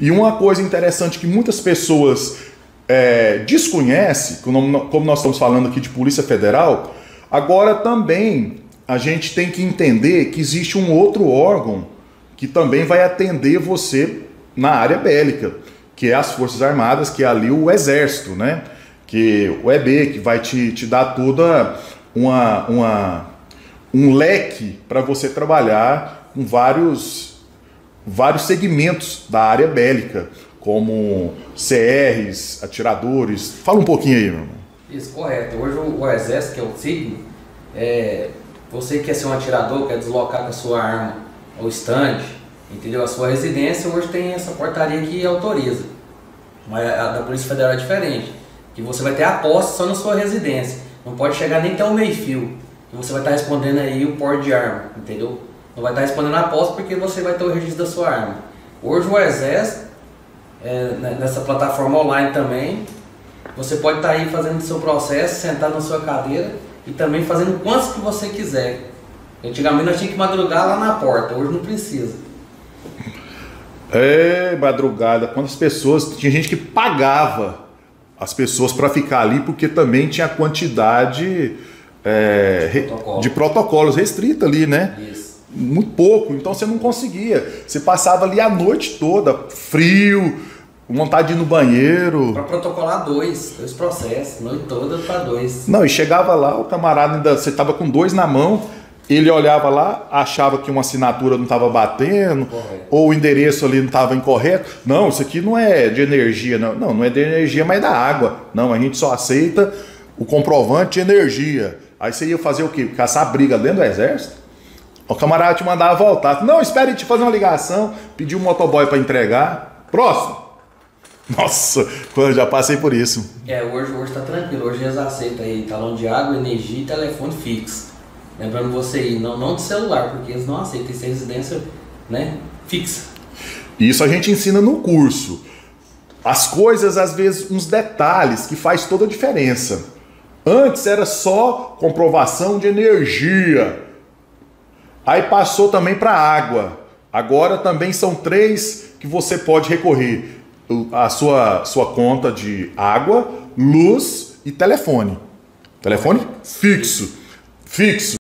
E uma coisa interessante que muitas pessoas é, desconhecem, como nós estamos falando aqui de Polícia Federal, agora também a gente tem que entender que existe um outro órgão que também vai atender você na área bélica, que é as Forças Armadas, que é ali o Exército, né? Que o EB, que vai te, te dar toda uma, uma um leque para você trabalhar com vários, vários segmentos da área bélica, como CRs, atiradores. Fala um pouquinho aí, meu irmão. Isso, correto. Hoje o, Exército, que é o SIGNO, é, você quer ser um atirador, quer deslocar com a sua arma ao estande, entendeu? A sua residência hoje tem essa portaria que autoriza. Mas a da Polícia Federal é diferente. Que você vai ter a posse só na sua residência. Não pode chegar nem até o meio-fio você vai estar respondendo aí o porte de arma, entendeu? Não vai estar respondendo a posse porque você vai ter o registro da sua arma. Hoje o Exército, é, né, nessa plataforma online também, você pode estar aí fazendo o seu processo, sentado na sua cadeira e também fazendo quantos que você quiser. Antigamente nós tínhamos que madrugar lá na porta, hoje não precisa. É, madrugada, quantas pessoas, tinha gente que pagava as pessoas para ficar ali porque também tinha quantidade é, Protocolo. de protocolos restrita ali, né? Isso. Muito pouco, então você não conseguia. Você passava ali a noite toda, frio, vontade de ir no banheiro. Para protocolar dois, dois processos, noite toda para dois. Não, e chegava lá, o camarada ainda, você tava com dois na mão, ele olhava lá, achava que uma assinatura não estava batendo, Correto. ou o endereço ali não estava incorreto. Não, isso aqui não é de energia, não. Não, não é de energia, mas é da água. Não, a gente só aceita o comprovante de energia. Aí você ia fazer o quê? Caçar briga dentro do exército? O camarada te mandava voltar. Não, espere te fazer uma ligação, pedir um motoboy para entregar. Próximo. Nossa, eu já passei por isso. É, hoje, hoje tá tranquilo. Hoje eles aceitam aí talão de água, energia e telefone fixo. Lembrando você aí, não, não de celular, porque eles não aceitam. Tem residência né, fixa. Isso a gente ensina no curso. As coisas, às vezes, uns detalhes que faz toda a diferença. Antes era só comprovação de energia. Aí passou também para água. Agora também são três que você pode recorrer: a sua, sua conta de água, luz e telefone. Telefone fixo. Fixo.